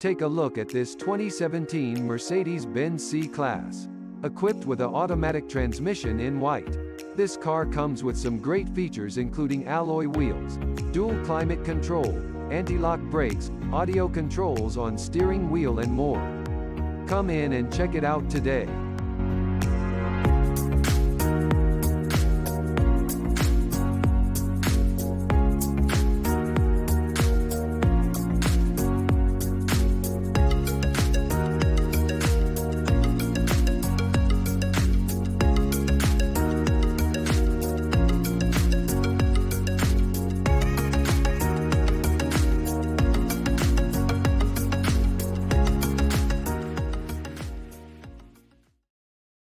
Take a look at this 2017 Mercedes-Benz C-Class. Equipped with an automatic transmission in white. This car comes with some great features including alloy wheels, dual climate control, anti-lock brakes, audio controls on steering wheel and more. Come in and check it out today.